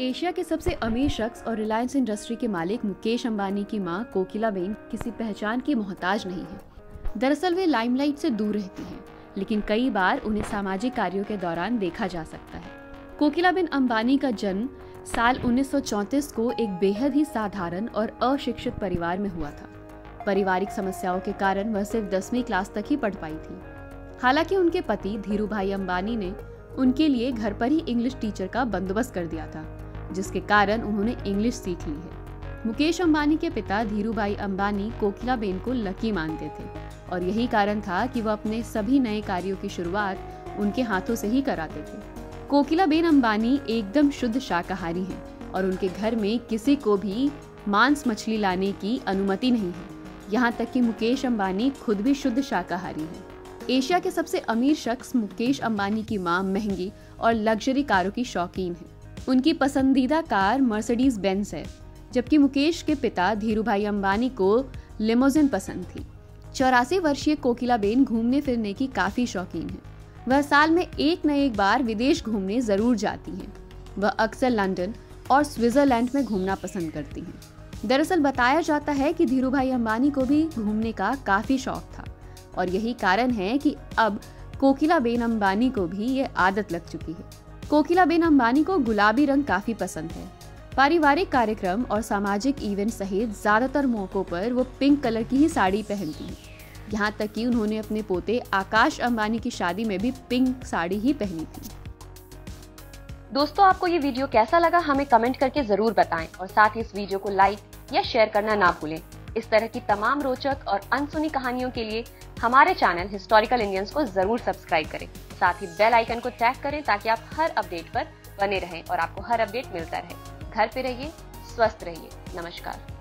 Asia के सबसे अमीर शख्स और रिलायंस इंडस्ट्री के मालिक मुकेश अंबानी की माँ कोकिला बेन किसी पहचान की मोहताज नहीं है। दरअसल वे लाइमलाइट से दूर रहती हैं, लेकिन कई बार उन्हें सामाजिक कार्यों के दौरान देखा जा सकता है। कोकिला बेन अंबानी का जन्म साल 1934 को एक बेहद ही साधारण और अशिक्षित परिवार में हुआ था। पारिवारिक समस्याओं के कारण वह सिर्फ़ दसवीं क्लास तक ही पढ़ पाई थी। हालाँकि उनके पति धीरू भाई अंबानी ने उनके लिए घर पर ही इंग्लिश टीचर का बंदोबस्त कर दिया था। जिसके कारण उन्होंने इंग्लिश सीख ली है। मुकेश अंबानी के पिता धीरू भाई अंबानी कोकिला बेन को लकी मानते थे और यही कारण था कि वह अपने सभी नए कार्यों की शुरुआत उनके हाथों से ही कराते थे। कोकिला बेन अंबानी एकदम शुद्ध शाकाहारी हैं और उनके घर में किसी को भी मांस मछली लाने की अनुमति नहीं है। यहाँ तक कि मुकेश अंबानी खुद भी शुद्ध शाकाहारी हैं। एशिया के सबसे अमीर शख्स मुकेश अंबानी की माँ महँगी और लग्जरी कारों की शौकीन है। उनकी पसंदीदा कार मर्सिडीज बेंस है, जबकि मुकेश के पिता धीरू भाई अंबानी को लिमोजिन पसंद थी। चौरासी वर्षीय कोकिला बेन घूमने फिरने की काफ़ी शौकीन है। वह साल में एक न एक बार विदेश घूमने ज़रूर जाती हैं। वह अक्सर लंदन और स्विट्जरलैंड में घूमना पसंद करती हैं। दरअसल बताया जाता है कि धीरू भाई अंबानी को भी घूमने का काफ़ी शौक था, और यही कारण है कि अब कोकिला बेन अंबानी को भी ये आदत लग चुकी है। कोकिला बेन अंबानी को गुलाबी रंग काफ़ी पसंद है। पारिवारिक कार्यक्रम और सामाजिक इवेंट सहित ज़्यादातर मौकों पर वो पिंक कलर की ही साड़ी पहनती हैं। यहाँ तक कि उन्होंने अपने पोते आकाश अंबानी की शादी में भी पिंक साड़ी ही पहनी थी। दोस्तों, आपको ये वीडियो कैसा लगा हमें कमेंट करके ज़रूर बताएँ और साथ ही इस वीडियो को लाइक या शेयर करना ना भूलें। इस तरह की तमाम रोचक और अनसुनी कहानियों के लिए हमारे चैनल हिस्टोरिकल इंडियंस को ज़रूर सब्सक्राइब करें। साथ ही बेल आइकन को टैग करें ताकि आप हर अपडेट पर बने रहें और आपको हर अपडेट मिलता रहे। घर पे रहिए, स्वस्थ रहिए। नमस्कार।